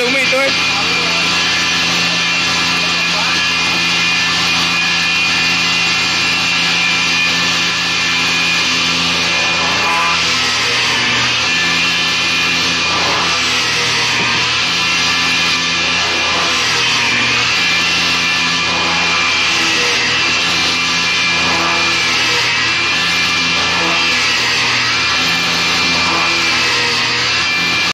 Aumentou, hein?